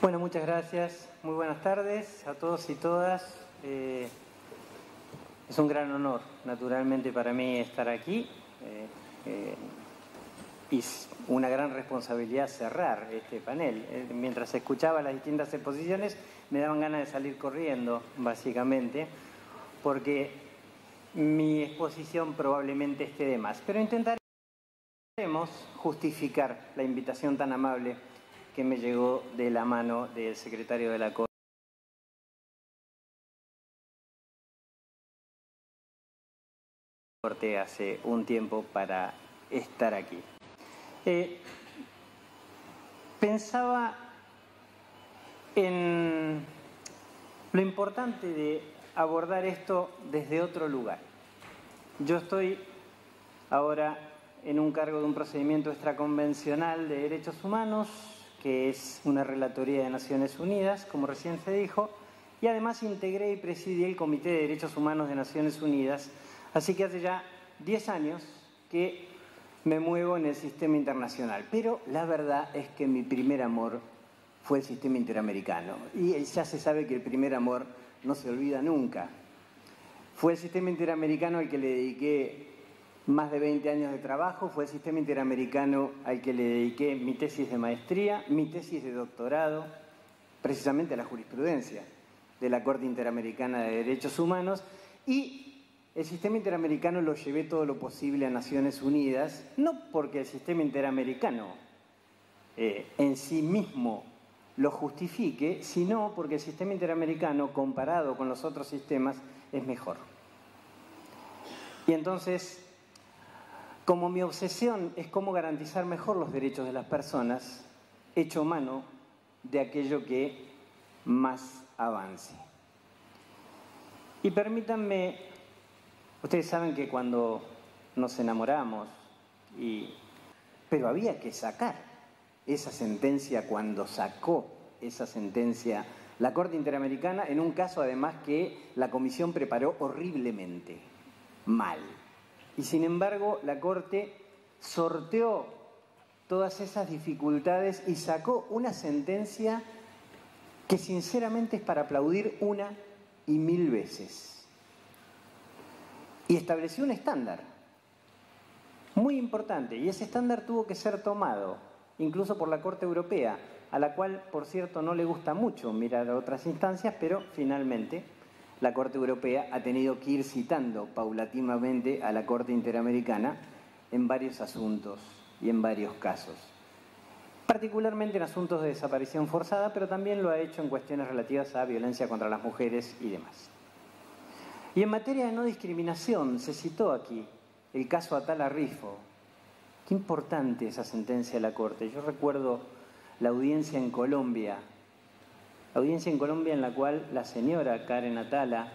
Bueno, muchas gracias. Muy buenas tardes a todos y todas. Eh, es un gran honor, naturalmente, para mí estar aquí. Eh, eh, y una gran responsabilidad cerrar este panel. mientras escuchaba las distintas exposiciones, me daban ganas de salir corriendo, básicamente, porque mi exposición probablemente esté de más. Pero intentaremos justificar la invitación tan amable que me llegó de la mano del secretario de la Corte hace un tiempo para estar aquí. Eh, pensaba en lo importante de abordar esto desde otro lugar. Yo estoy ahora en un cargo de un procedimiento extraconvencional de derechos humanos que es una relatoría de Naciones Unidas, como recién se dijo, y además integré y presidí el Comité de Derechos Humanos de Naciones Unidas, así que hace ya 10 años que me muevo en el sistema internacional. Pero la verdad es que mi primer amor fue el sistema interamericano, y ya se sabe que el primer amor no se olvida nunca. Fue el sistema interamericano al que le dediqué más de 20 años de trabajo, fue el sistema interamericano al que le dediqué mi tesis de maestría, mi tesis de doctorado, precisamente a la jurisprudencia de la Corte Interamericana de Derechos Humanos, y el sistema interamericano lo llevé todo lo posible a Naciones Unidas, no porque el sistema interamericano eh, en sí mismo lo justifique, sino porque el sistema interamericano, comparado con los otros sistemas, es mejor. Y entonces como mi obsesión es cómo garantizar mejor los derechos de las personas, hecho mano de aquello que más avance. Y permítanme, ustedes saben que cuando nos enamoramos, y, pero había que sacar esa sentencia cuando sacó esa sentencia la Corte Interamericana, en un caso además que la Comisión preparó horriblemente, mal. Y sin embargo, la Corte sorteó todas esas dificultades y sacó una sentencia que sinceramente es para aplaudir una y mil veces. Y estableció un estándar muy importante, y ese estándar tuvo que ser tomado incluso por la Corte Europea, a la cual, por cierto, no le gusta mucho mirar a otras instancias, pero finalmente la Corte Europea ha tenido que ir citando paulatinamente a la Corte Interamericana en varios asuntos y en varios casos. Particularmente en asuntos de desaparición forzada, pero también lo ha hecho en cuestiones relativas a violencia contra las mujeres y demás. Y en materia de no discriminación, se citó aquí el caso Atala Rifo. Qué importante esa sentencia de la Corte. Yo recuerdo la audiencia en Colombia audiencia en Colombia en la cual la señora Karen Atala,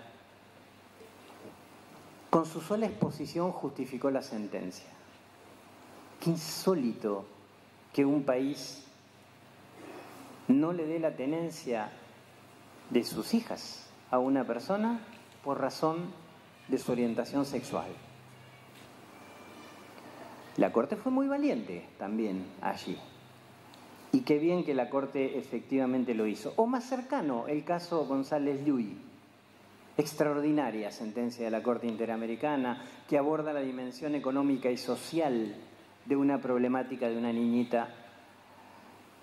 con su sola exposición, justificó la sentencia. Qué insólito que un país no le dé la tenencia de sus hijas a una persona por razón de su orientación sexual. La Corte fue muy valiente también allí. Y qué bien que la Corte efectivamente lo hizo. O más cercano, el caso González Lluy. Extraordinaria sentencia de la Corte Interamericana que aborda la dimensión económica y social de una problemática de una niñita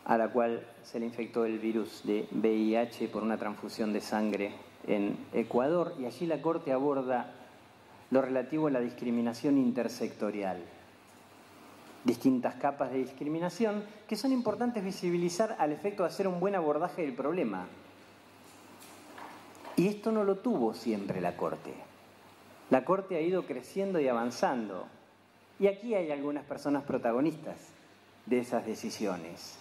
a la cual se le infectó el virus de VIH por una transfusión de sangre en Ecuador. Y allí la Corte aborda lo relativo a la discriminación intersectorial distintas capas de discriminación que son importantes visibilizar al efecto de hacer un buen abordaje del problema. Y esto no lo tuvo siempre la Corte. La Corte ha ido creciendo y avanzando. Y aquí hay algunas personas protagonistas de esas decisiones,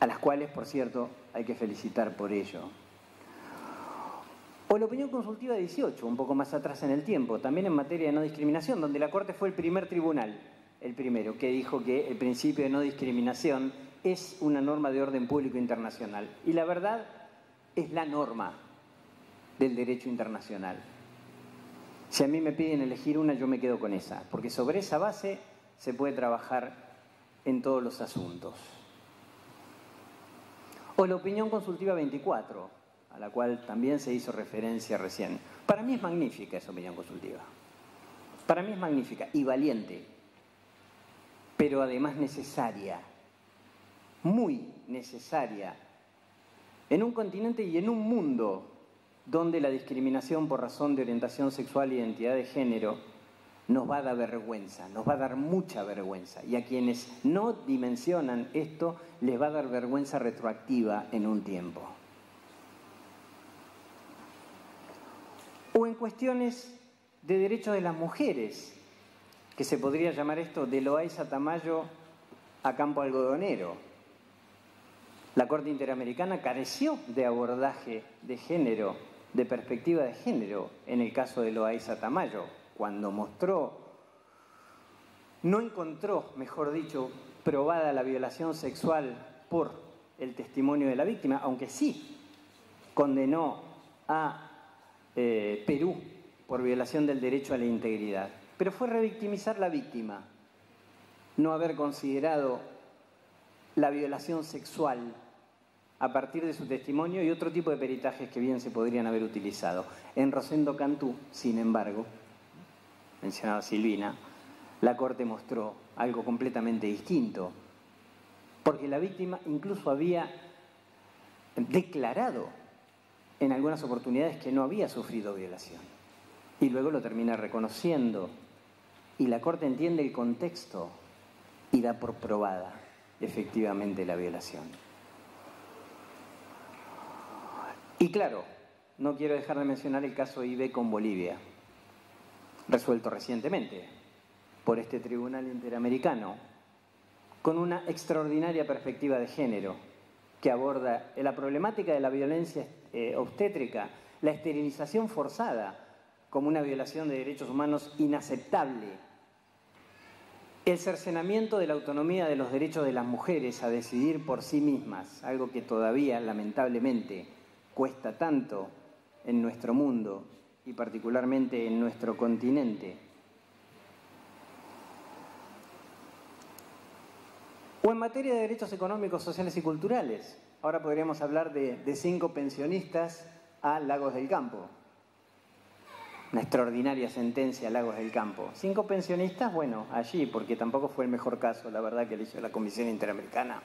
a las cuales, por cierto, hay que felicitar por ello. O la opinión consultiva 18, un poco más atrás en el tiempo, también en materia de no discriminación, donde la Corte fue el primer tribunal el primero, que dijo que el principio de no discriminación es una norma de orden público internacional. Y la verdad es la norma del derecho internacional. Si a mí me piden elegir una, yo me quedo con esa, porque sobre esa base se puede trabajar en todos los asuntos. O la opinión consultiva 24, a la cual también se hizo referencia recién. Para mí es magnífica esa opinión consultiva. Para mí es magnífica y valiente, pero además necesaria, muy necesaria, en un continente y en un mundo donde la discriminación por razón de orientación sexual e identidad de género nos va a dar vergüenza, nos va a dar mucha vergüenza. Y a quienes no dimensionan esto, les va a dar vergüenza retroactiva en un tiempo. O en cuestiones de derechos de las mujeres, que se podría llamar esto de Loaiza Tamayo a campo algodonero. La Corte Interamericana careció de abordaje de género, de perspectiva de género, en el caso de Loaiza Tamayo, cuando mostró, no encontró, mejor dicho, probada la violación sexual por el testimonio de la víctima, aunque sí condenó a eh, Perú por violación del derecho a la integridad. Pero fue revictimizar la víctima, no haber considerado la violación sexual a partir de su testimonio y otro tipo de peritajes que bien se podrían haber utilizado. En Rosendo Cantú, sin embargo, mencionaba Silvina, la Corte mostró algo completamente distinto, porque la víctima incluso había declarado en algunas oportunidades que no había sufrido violación. Y luego lo termina reconociendo. Y la Corte entiende el contexto y da por probada efectivamente la violación. Y claro, no quiero dejar de mencionar el caso IBE con Bolivia, resuelto recientemente por este Tribunal Interamericano, con una extraordinaria perspectiva de género que aborda la problemática de la violencia eh, obstétrica, la esterilización forzada como una violación de derechos humanos inaceptable, el cercenamiento de la autonomía de los derechos de las mujeres a decidir por sí mismas, algo que todavía lamentablemente cuesta tanto en nuestro mundo y particularmente en nuestro continente. O en materia de derechos económicos, sociales y culturales. Ahora podríamos hablar de, cinco pensionistas a Lagos del Campo. Una extraordinaria sentencia a Lagos del Campo. Cinco pensionistas, bueno, allí, porque tampoco fue el mejor caso, la verdad, que le hizo la Comisión Interamericana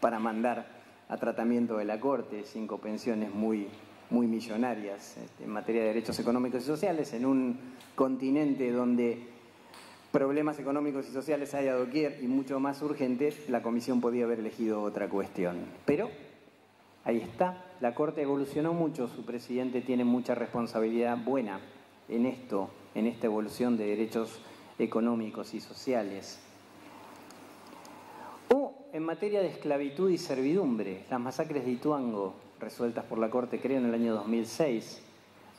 para mandar a tratamiento de la Corte cinco pensiones muy, muy millonarias este, en materia de derechos económicos y sociales, en un continente donde problemas económicos y sociales hay a doquier y mucho más urgentes, la Comisión podía haber elegido otra cuestión. Pero ahí está, la Corte evolucionó mucho, su presidente tiene mucha responsabilidad buena en esto, en esta evolución de derechos económicos y sociales. O en materia de esclavitud y servidumbre, las masacres de Ituango, resueltas por la Corte, creo, en el año 2006,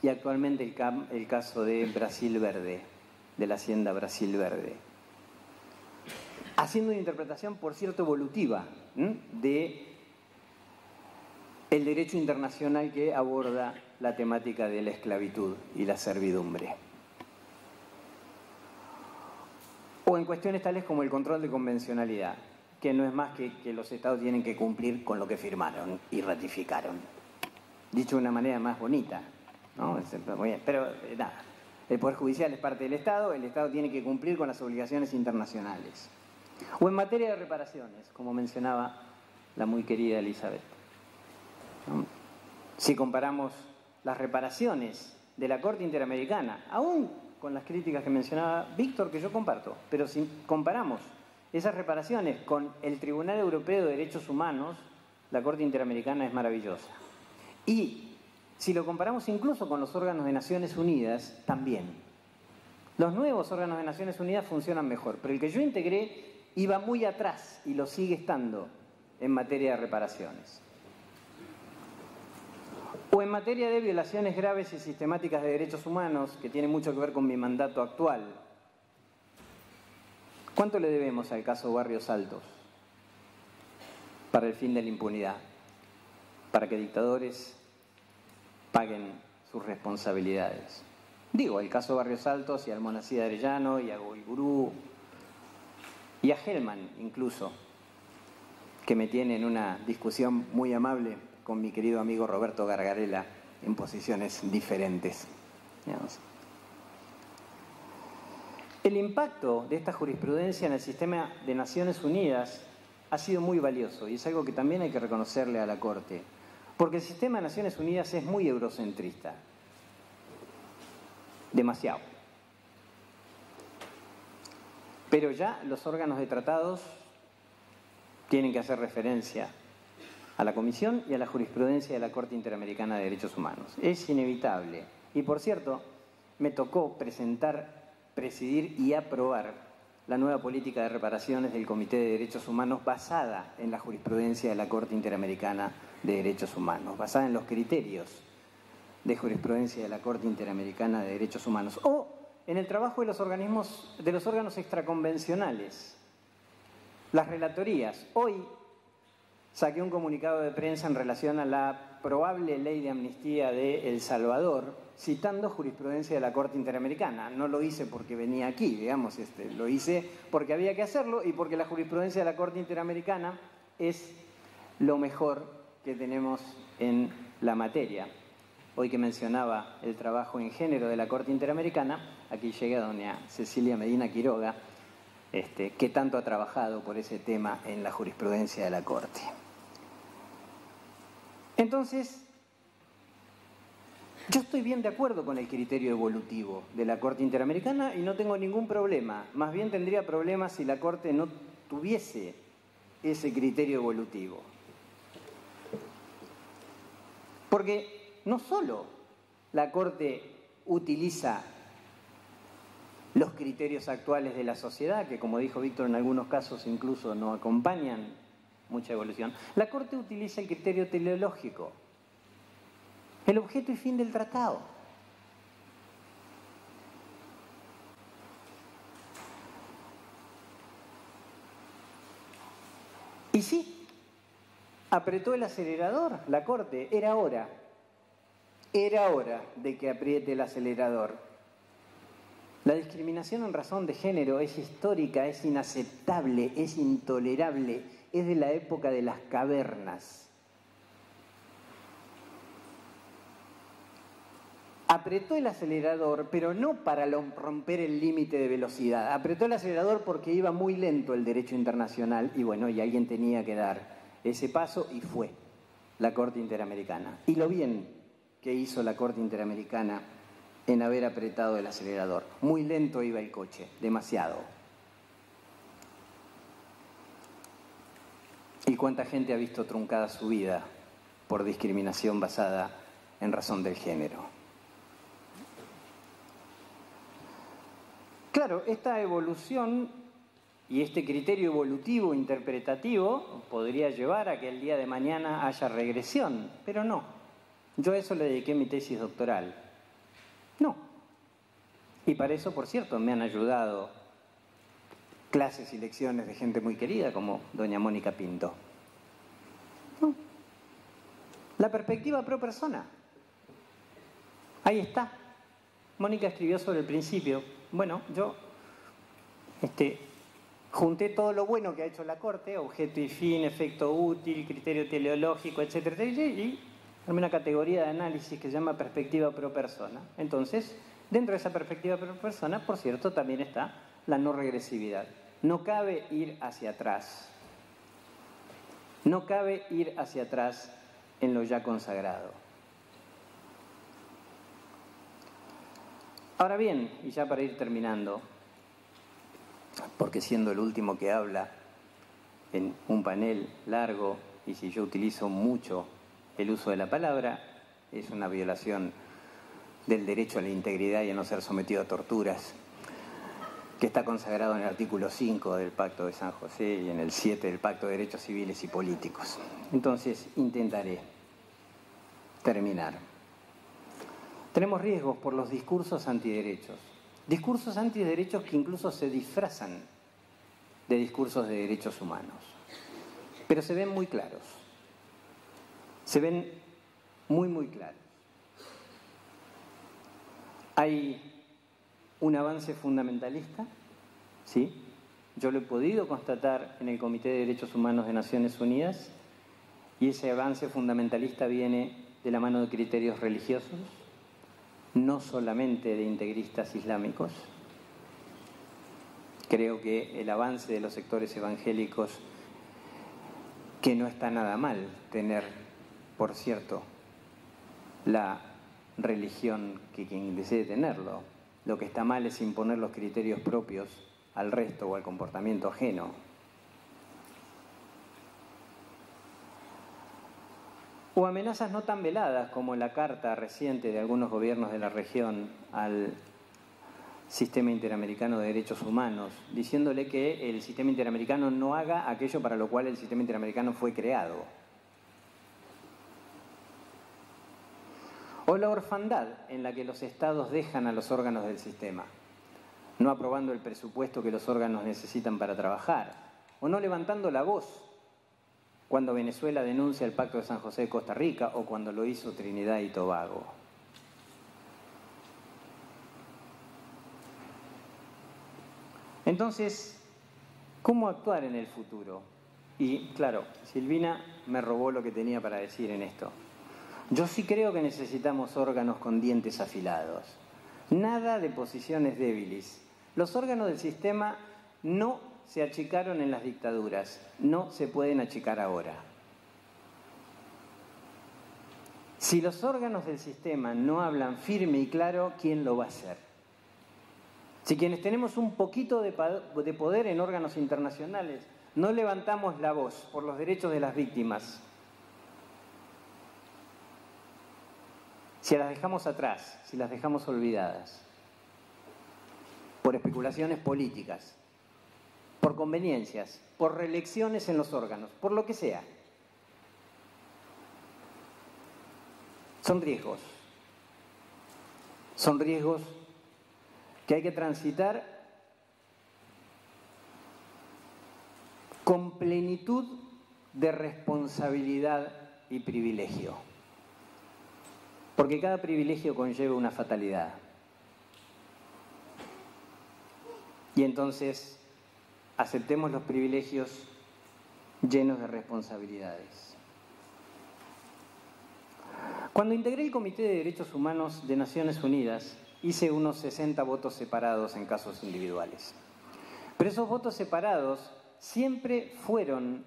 y actualmente el, caso de Brasil Verde, de la Hacienda Brasil Verde. Haciendo una interpretación, por cierto, evolutiva de el derecho internacional que aborda la temática de la esclavitud y la servidumbre. O en cuestiones tales como el control de convencionalidad que no es más que que los estados tienen que cumplir con lo que firmaron y ratificaron. Dicho de una manera más bonita, ¿no? Pero eh, nada, el Poder Judicial es parte del Estado, el Estado tiene que cumplir con las obligaciones internacionales. O en materia de reparaciones, como mencionaba la muy querida Elizabeth. Si comparamos las reparaciones de la Corte Interamericana, aún con las críticas que mencionaba Víctor, que yo comparto, pero si comparamos esas reparaciones con el Tribunal Europeo de Derechos Humanos, la Corte Interamericana es maravillosa. Y si lo comparamos incluso con los órganos de Naciones Unidas, también. Los nuevos órganos de Naciones Unidas funcionan mejor, pero el que yo integré iba muy atrás y lo sigue estando en materia de reparaciones. O en materia de violaciones graves y sistemáticas de derechos humanos, que tiene mucho que ver con mi mandato actual, ¿Cuánto le debemos al caso Barrios Altos para el fin de la impunidad? Para que dictadores paguen sus responsabilidades. Digo, el caso Barrios Altos y al Monacida Arellano y a Goigurú y a Helman incluso, que me tiene en una discusión muy amable con mi querido amigo Roberto Gargarela en posiciones diferentes. El impacto de esta jurisprudencia en el sistema de Naciones Unidas ha sido muy valioso y es algo que también hay que reconocerle a la Corte, porque el sistema de Naciones Unidas es muy eurocentrista, demasiado. Pero ya los órganos de tratados tienen que hacer referencia a la Comisión y a la jurisprudencia de la Corte Interamericana de Derechos Humanos. Es inevitable. Y por cierto, me tocó presentar, presidir y aprobar la nueva política de reparaciones del Comité de Derechos Humanos basada en la jurisprudencia de la Corte Interamericana de Derechos Humanos, basada en los criterios de jurisprudencia de la Corte Interamericana de Derechos Humanos o en el trabajo de los organismos de los órganos extraconvencionales las relatorías. Hoy saqué un comunicado de prensa en relación a la probable ley de amnistía de El Salvador, citando jurisprudencia de la Corte Interamericana. No lo hice porque venía aquí, digamos, este, lo hice porque había que hacerlo y porque la jurisprudencia de la Corte Interamericana es lo mejor que tenemos en la materia. Hoy que mencionaba el trabajo en género de la Corte Interamericana, aquí llega doña Cecilia Medina Quiroga, este, que tanto ha trabajado por ese tema en la jurisprudencia de la Corte. Entonces, yo estoy bien de acuerdo con el criterio evolutivo de la Corte Interamericana y no tengo ningún problema. Más bien tendría problemas si la Corte no tuviese ese criterio evolutivo. Porque no solo la Corte utiliza los criterios actuales de la sociedad, que como dijo Víctor en algunos casos incluso no acompañan mucha evolución, la Corte utiliza el criterio teleológico, el objeto y fin del tratado. Y sí, apretó el acelerador la Corte, era hora, era hora de que apriete el acelerador. La discriminación en razón de género es histórica, es inaceptable, es intolerable, es de la época de las cavernas. Apretó el acelerador, pero no para romper el límite de velocidad. Apretó el acelerador porque iba muy lento el derecho internacional y bueno, y alguien tenía que dar ese paso y fue la Corte Interamericana. Y lo bien que hizo la Corte Interamericana en haber apretado el acelerador. Muy lento iba el coche, demasiado. ¿Y cuánta gente ha visto truncada su vida por discriminación basada en razón del género? Claro, esta evolución y este criterio evolutivo interpretativo podría llevar a que el día de mañana haya regresión, pero no. Yo a eso le dediqué mi tesis doctoral. No. Y para eso, por cierto, me han ayudado clases y lecciones de gente muy querida como doña Mónica Pinto. La perspectiva pro persona. Ahí está. Mónica escribió sobre el principio. Bueno, yo este, junté todo lo bueno que ha hecho la Corte, objeto y fin, efecto útil, criterio teleológico, etcétera, y una categoría de análisis que se llama perspectiva pro persona. Entonces, dentro de esa perspectiva pro persona, por cierto, también está la no regresividad. No cabe ir hacia atrás. No cabe ir hacia atrás en lo ya consagrado. Ahora bien, y ya para ir terminando, porque siendo el último que habla en un panel largo, y si yo utilizo mucho el uso de la palabra, es una violación del derecho a la integridad y a no ser sometido a torturas, que está consagrado en el artículo 5 del Pacto de San José y en el 7 del Pacto de Derechos Civiles y Políticos. Entonces, intentaré terminar. Tenemos riesgos por los discursos antiderechos. Discursos antiderechos que incluso se disfrazan de discursos de derechos humanos, pero se ven muy claros se ven muy, muy claros. Hay un avance fundamentalista, ¿sí? yo lo he podido constatar en el Comité de Derechos Humanos de Naciones Unidas, y ese avance fundamentalista viene de la mano de criterios religiosos, no solamente de integristas islámicos. Creo que el avance de los sectores evangélicos, que no está nada mal tener, por cierto, la religión que quien desee tenerlo. Lo que está mal es imponer los criterios propios al resto o al comportamiento ajeno. O amenazas no tan veladas como la carta reciente de algunos gobiernos de la región al sistema interamericano de derechos humanos, diciéndole que el sistema interamericano no haga aquello para lo cual el sistema interamericano fue creado. O la orfandad en la que los estados dejan a los órganos del sistema, no aprobando el presupuesto que los órganos necesitan para trabajar, o no levantando la voz cuando Venezuela denuncia el Pacto de San José de Costa Rica o cuando lo hizo Trinidad y Tobago. Entonces, ¿cómo actuar en el futuro? Y claro, Silvina me robó lo que tenía para decir en esto. Yo sí creo que necesitamos órganos con dientes afilados. Nada de posiciones débiles. Los órganos del sistema no se achicaron en las dictaduras, no se pueden achicar ahora. Si los órganos del sistema no hablan firme y claro, ¿quién lo va a hacer? Si quienes tenemos un poquito de poder en órganos internacionales no levantamos la voz por los derechos de las víctimas, si las dejamos atrás, si las dejamos olvidadas, por especulaciones políticas, por conveniencias, por reelecciones en los órganos, por lo que sea. Son riesgos. Son riesgos que hay que transitar con plenitud de responsabilidad y privilegio porque cada privilegio conlleva una fatalidad. Y entonces aceptemos los privilegios llenos de responsabilidades. Cuando integré el Comité de Derechos Humanos de Naciones Unidas, hice unos 60 votos separados en casos individuales. Pero esos votos separados siempre fueron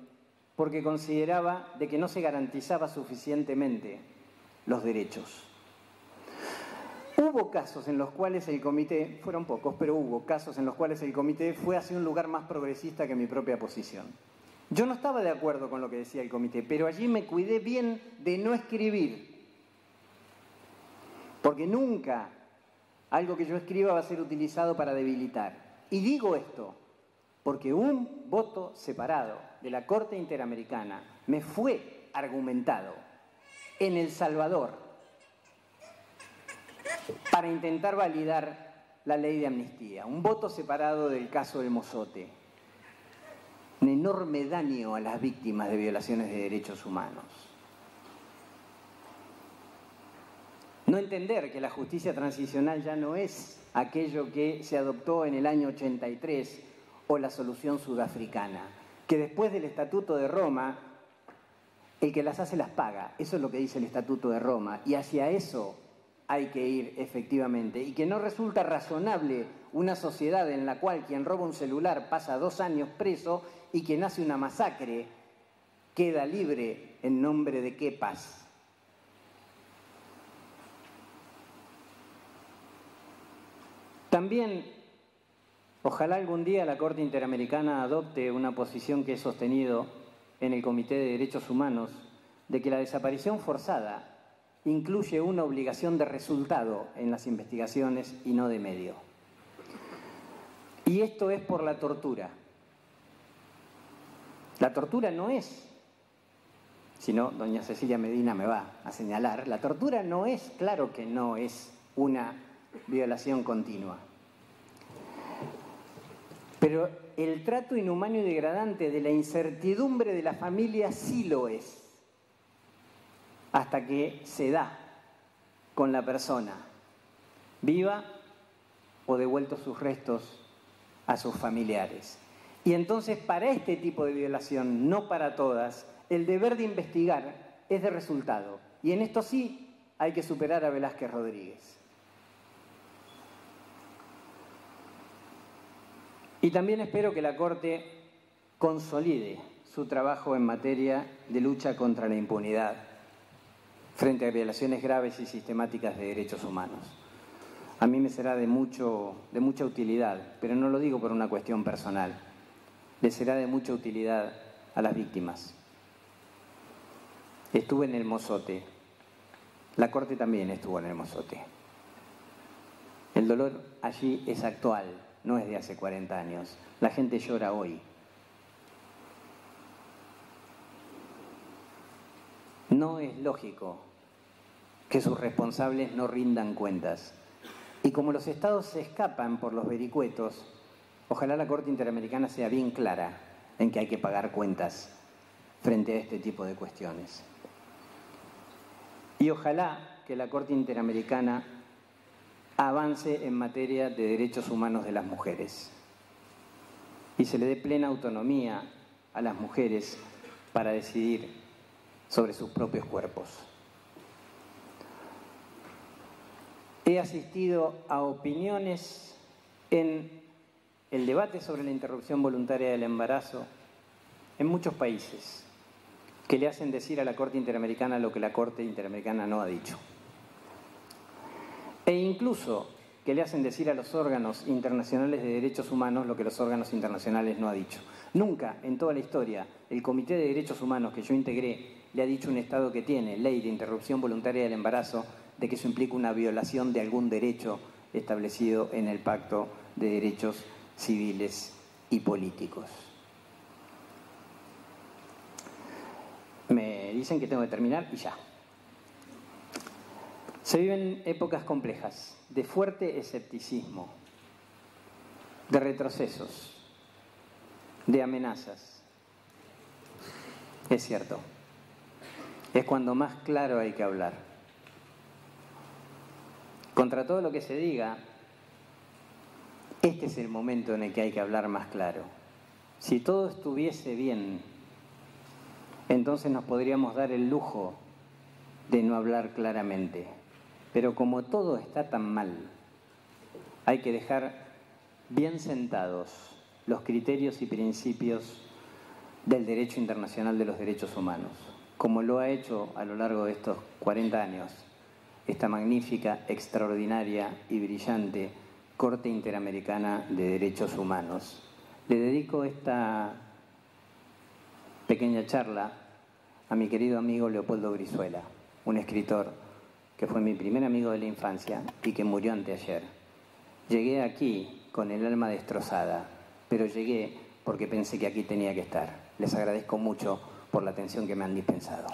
porque consideraba de que no se garantizaba suficientemente los derechos. Hubo casos en los cuales el comité, fueron pocos, pero hubo casos en los cuales el comité fue hacia un lugar más progresista que mi propia posición. Yo no estaba de acuerdo con lo que decía el comité, pero allí me cuidé bien de no escribir, porque nunca algo que yo escriba va a ser utilizado para debilitar. Y digo esto porque un voto separado de la Corte Interamericana me fue argumentado en El Salvador para intentar validar la ley de amnistía. Un voto separado del caso del Mozote. Un enorme daño a las víctimas de violaciones de derechos humanos. No entender que la justicia transicional ya no es aquello que se adoptó en el año 83 o la solución sudafricana, que después del Estatuto de Roma el que las hace las paga. Eso es lo que dice el Estatuto de Roma. Y hacia eso hay que ir efectivamente. Y que no resulta razonable una sociedad en la cual quien roba un celular pasa dos años preso y quien hace una masacre queda libre en nombre de qué paz. También, ojalá algún día la Corte Interamericana adopte una posición que he sostenido en el Comité de Derechos Humanos de que la desaparición forzada incluye una obligación de resultado en las investigaciones y no de medio. Y esto es por la tortura. La tortura no es, si no, doña Cecilia Medina me va a señalar, la tortura no es, claro que no es una violación continua. Pero el trato inhumano y degradante de la incertidumbre de la familia sí lo es, hasta que se da con la persona, viva o devuelto sus restos a sus familiares. Y entonces para este tipo de violación, no para todas, el deber de investigar es de resultado. Y en esto sí hay que superar a Velázquez Rodríguez. Y también espero que la Corte consolide su trabajo en materia de lucha contra la impunidad frente a violaciones graves y sistemáticas de derechos humanos. A mí me será de, mucho, de mucha utilidad, pero no lo digo por una cuestión personal, le será de mucha utilidad a las víctimas. Estuve en el Mozote, la Corte también estuvo en el Mozote. El dolor allí es actual, no es de hace 40 años. La gente llora hoy. No es lógico que sus responsables no rindan cuentas. Y como los estados se escapan por los vericuetos, ojalá la Corte Interamericana sea bien clara en que hay que pagar cuentas frente a este tipo de cuestiones. Y ojalá que la Corte Interamericana avance en materia de derechos humanos de las mujeres y se le dé plena autonomía a las mujeres para decidir sobre sus propios cuerpos. He asistido a opiniones en el debate sobre la interrupción voluntaria del embarazo en muchos países que le hacen decir a la Corte Interamericana lo que la Corte Interamericana no ha dicho e incluso que le hacen decir a los órganos internacionales de derechos humanos lo que los órganos internacionales no ha dicho. Nunca en toda la historia el Comité de Derechos Humanos que yo integré le ha dicho a un Estado que tiene ley de interrupción voluntaria del embarazo de que eso implica una violación de algún derecho establecido en el Pacto de Derechos Civiles y Políticos. Me dicen que tengo que terminar y ya. Se viven épocas complejas, de fuerte escepticismo, de retrocesos, de amenazas. Es cierto, es cuando más claro hay que hablar. Contra todo lo que se diga, este es el momento en el que hay que hablar más claro. Si todo estuviese bien, entonces nos podríamos dar el lujo de no hablar claramente. Pero como todo está tan mal, hay que dejar bien sentados los criterios y principios del derecho internacional de los derechos humanos, como lo ha hecho a lo largo de estos 40 años esta magnífica, extraordinaria y brillante Corte Interamericana de Derechos Humanos. Le dedico esta pequeña charla a mi querido amigo Leopoldo Brizuela, un escritor que fue mi primer amigo de la infancia y que murió anteayer. Llegué aquí con el alma destrozada, pero llegué porque pensé que aquí tenía que estar. Les agradezco mucho por la atención que me han dispensado.